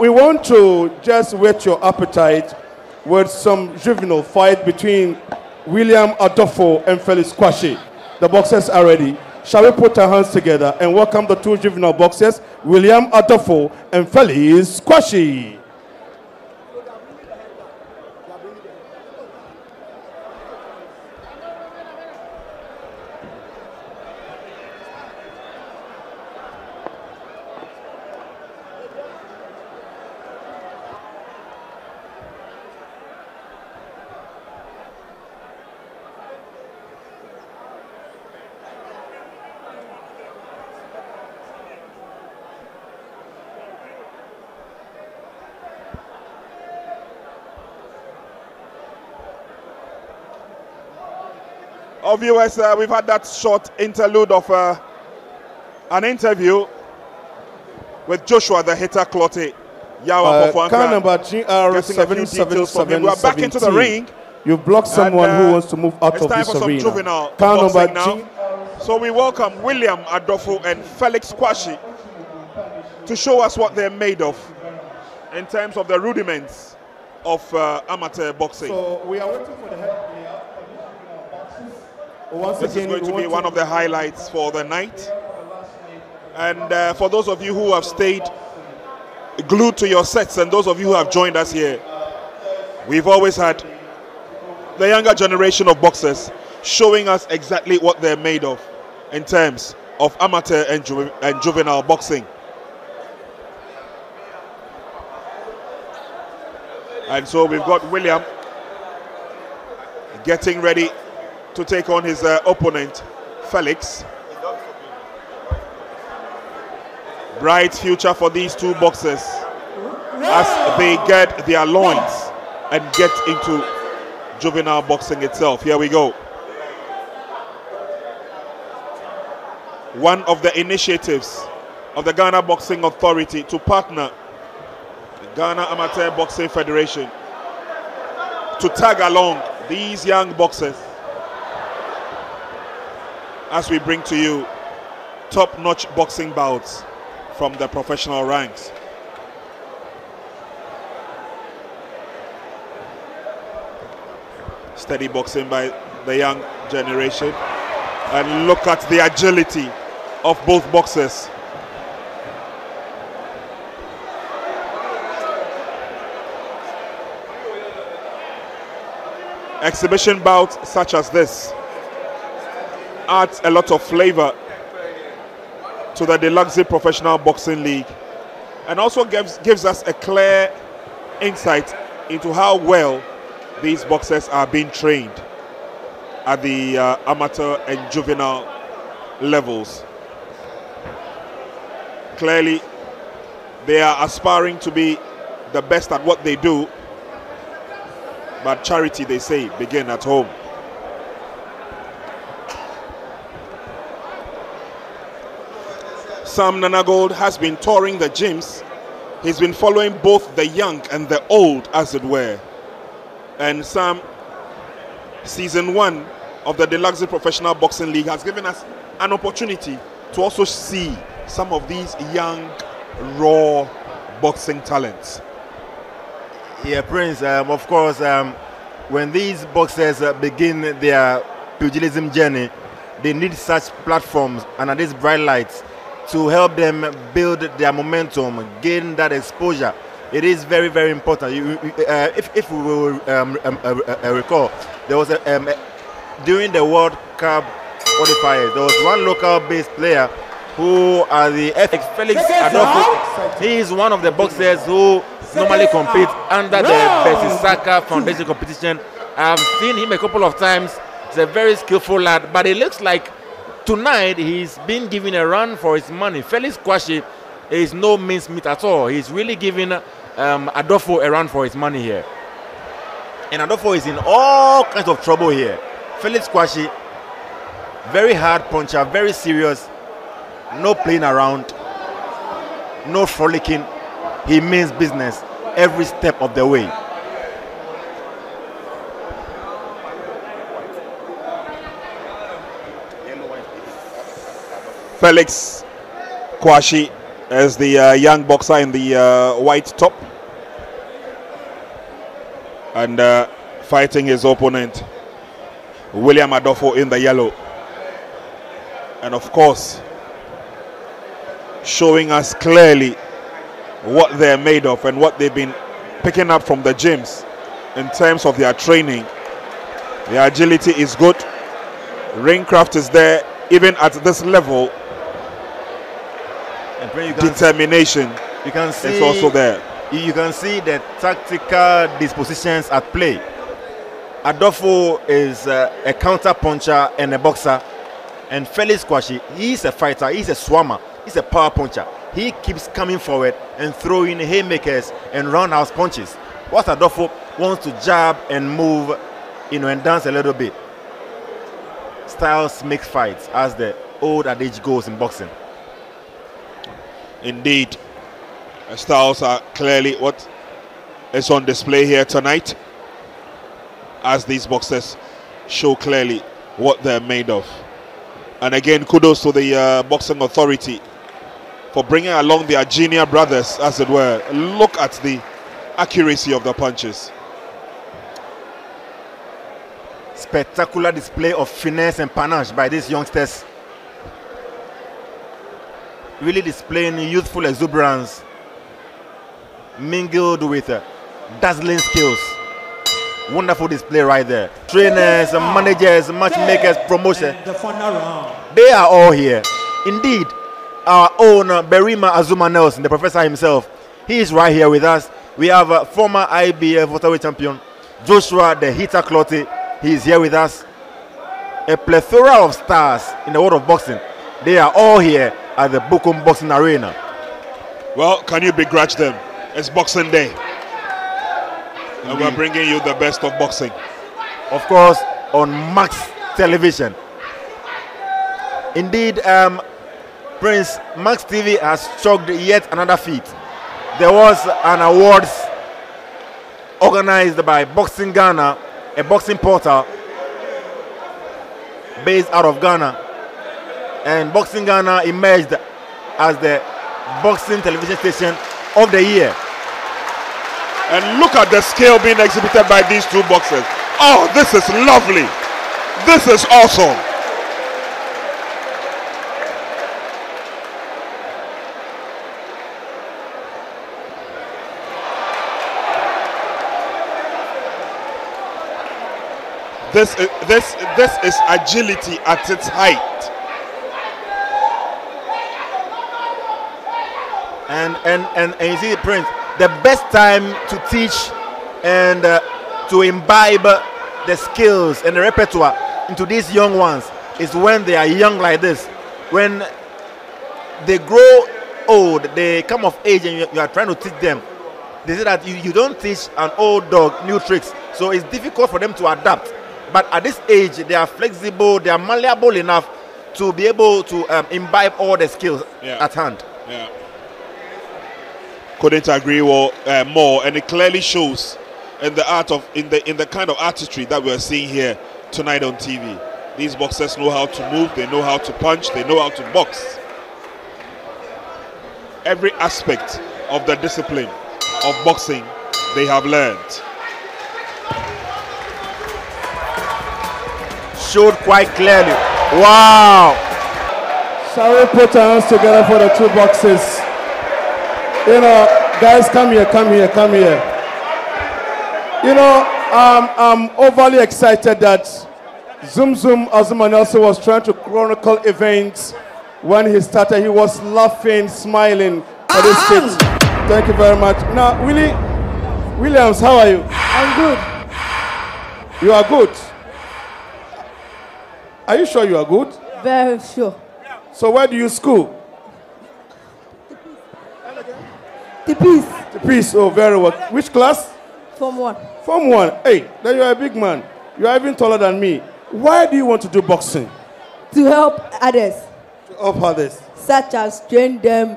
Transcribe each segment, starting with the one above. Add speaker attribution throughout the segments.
Speaker 1: We want to just whet your appetite with some juvenile fight between William Adorfo and Felix Quarshie. The boxers are ready. Shall we put our hands together and welcome the two juvenile boxers, William Adorfo and Felix Quarshie.
Speaker 2: Our viewers, uh, we've had that short interlude of uh, an interview with Joshua the Hitter Clottey. Yawa
Speaker 1: Uh, car number GR7717.
Speaker 2: We are back into the ring.
Speaker 1: You've blocked someone
Speaker 2: And, uh,
Speaker 1: who wants to move out
Speaker 2: it's
Speaker 1: of
Speaker 2: time
Speaker 1: this
Speaker 2: for some
Speaker 1: arena.
Speaker 2: juvenile
Speaker 1: Car number
Speaker 2: boxing now.
Speaker 1: G.
Speaker 2: So we welcome William Adorfo and Felix Quarshie to show us what they're made of in terms of the rudiments of uh, amateur boxing.
Speaker 1: So we are waiting for the head player. Once
Speaker 2: This is going to be one of the highlights for the night. And uh, for those of you who have stayed glued to your sets and those of you who have joined us here, we've always had the younger generation of boxers showing us exactly what they're made of in terms of amateur and, ju- and juvenile boxing. And so we've got William getting ready to take on his uh, opponent, Felix. Bright future for these two boxers as they get their loins and get into juvenile boxing itself. Here we go. One of the initiatives of the Ghana Boxing Authority to partner the Ghana Amateur Boxing Federation to tag along these young boxers as we bring to you top-notch boxing bouts from the professional ranks. Steady boxing by the young generation. And look at the agility of both boxers. Exhibition bouts such as this adds a lot of flavor to the Deluxe Professional Boxing League and also gives, gives us a clear insight into how well these boxers are being trained at the uh, amateur and juvenile levels. Clearly, they are aspiring to be the best at what they do, but charity, they say, begin at home. Sam Nanagold has been touring the gyms. He's been following both the young and the old, as it were. And Sam, season one of the Deluxe Professional Boxing League has given us an opportunity to also see some of these young, raw boxing talents.
Speaker 3: Yeah, Prince. Um, of course, um, when these boxers uh, begin their pugilism journey, they need such platforms and these bright lights to help them build their momentum, gain that exposure. It is very, very important. You, uh, if, if we will um, um, uh, uh, recall, there was a, um, during the World Cup qualifiers, there was one local-based player who are the FX Felix Adorfo. He is one of the boxers who normally compete under the Besisaka Foundation competition. I've seen him a couple of times. He's a very skillful lad, but it looks like tonight he's been given a run for his money. Felix Quarshie is no mincemeat at all. He's really giving um, Adorfo a run for his money here. And Adorfo is in all kinds of trouble here. Felix Quarshie, very hard puncher, very serious, no playing around, no frolicking. He means business every step of the way.
Speaker 2: Felix Quarshie as the uh, young boxer in the uh, white top. And uh, fighting his opponent William Adorfo in the yellow. And of course showing us clearly what they're made of and what they've been picking up from the gyms in terms of their training. The agility is good. Ringcraft is there even at this level
Speaker 3: And when you can,
Speaker 2: determination
Speaker 3: you can see
Speaker 2: is also there
Speaker 3: you- you can see the tactical dispositions at play. Adorfo is uh, a counter puncher and a boxer, and Felix Quarshie, he's a fighter, he's a swimmer, he's a power puncher. He keeps coming forward and throwing haymakers and roundhouse punches. What Adorfo wants to jab and move, you know, and dance a little bit. Styles make fights, as the old adage goes in boxing.
Speaker 2: Indeed, styles are clearly what is on display here tonight as these boxers show clearly what they're made of. And again, kudos to the uh, boxing authority for bringing along their junior brothers, as it were. Look at the accuracy of the punches.
Speaker 3: spectacular display of finesse and panache by these youngsters. Really displaying youthful exuberance mingled with uh, dazzling skills. Wonderful display right there. Trainers, managers, matchmakers, promotion,
Speaker 4: And the final round.
Speaker 3: they are all here. Indeed, our own uh, Berima Azumah Nelson, the professor himself, he is right here with us. We have uh, former IBF welterweight champion Joshua the Hitter Clottey. He is here with us. A plethora of stars in the world of boxing. They are all here at the Bukom Boxing Arena.
Speaker 2: Well, can you begrudge them? It's Boxing Day. And we're bringing you the best of boxing.
Speaker 3: of course, on Max Television. Indeed, um, Prince Max TV has chalked yet another feat. There was an awards organized by Boxing Ghana, a boxing portal based out of Ghana, and Boxing Ghana emerged as the boxing television station of the year.
Speaker 2: And look at the scale being exhibited by these two boxers. Oh, this is lovely. This is awesome. This is, this, this is agility at its height.
Speaker 3: And and and, and you see the prince. The best time to teach and uh, to imbibe the skills and the repertoire into these young ones is when they are young like this. When they grow old they come of age and you, you are trying to teach them. They say that you, you don't teach an old dog new tricks so it's difficult for them to adapt. But at this age they are flexible they are malleable enough to be able to um, imbibe all the skills
Speaker 2: Yeah.
Speaker 3: at hand.
Speaker 2: Yeah. Couldn't agree more, uh, more, and it clearly shows in the art of in the in the kind of artistry that we're seeing here tonight on TV. These boxers know how to move, they know how to punch, they know how to box. Every aspect of the discipline of boxing they have learned.
Speaker 3: showed quite clearly. Wow!
Speaker 1: Shall we put our hands together for the two boxes? You know, guys, come here, come here, come here. You know, um, I'm overly excited that Zoom Zoom Azumah Nelson was trying to chronicle events when he started. He was laughing, smiling for this. Thank you very much. Now, Willie Williams, how are you?
Speaker 4: I'm good.
Speaker 1: You are good. Are you sure you are good?
Speaker 4: Very sure.
Speaker 1: So, where do you school?
Speaker 4: The peace.
Speaker 1: The peace. Oh, very well. Which class?
Speaker 4: Form one.
Speaker 1: Form one. Hey, then you are a big man. You are even taller than me. Why do you want to do boxing?
Speaker 4: To help others,
Speaker 1: To help others.
Speaker 4: such as train them,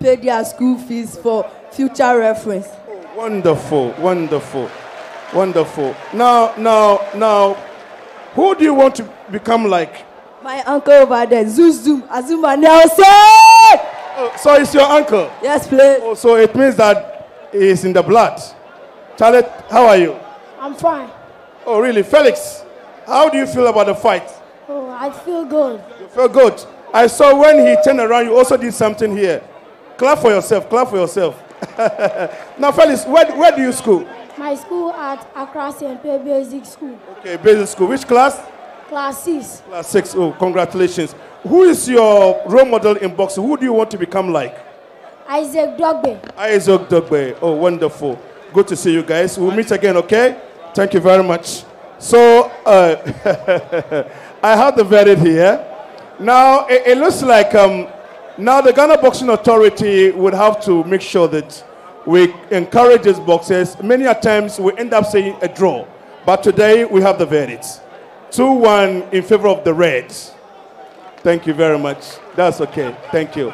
Speaker 4: pay their school fees for future reference.
Speaker 1: Oh, wonderful, wonderful, wonderful. Now, now, now, who do you want to become like?
Speaker 4: My uncle over there, Zoom Zoom Azumah Nelson!
Speaker 1: Oh, so it's your uncle.
Speaker 4: Yes, please.
Speaker 1: Oh, so it means that he's in the blood. Charlotte, how are you?
Speaker 5: I'm fine.
Speaker 1: Oh, really? Felix, how do you feel about the fight?
Speaker 5: Oh, I feel good.
Speaker 1: You feel good. I saw when he turned around, you also did something here. Clap for yourself. Clap for yourself. now, Felix, where, where do you school?
Speaker 5: My school at Accra St. Pierre Basic School,
Speaker 1: Okay, basic school. Which class?
Speaker 5: Class 6.
Speaker 1: Class six. Oh, congratulations. Who is your role model in boxing? Who do you want to become like?
Speaker 5: Isaac Dogbe.
Speaker 1: Isaac Dogbe. Oh, wonderful. Good to see you guys. We'll meet again, okay? Thank you very much. So, uh, I have the verdict here. Now, it, it looks like um, now the Ghana Boxing Authority would have to make sure that we encourage these boxers. Many a times we end up saying a draw, but today we have the verdict. 2 1 in favor of the Reds. Thank you very much. That's okay. Thank you.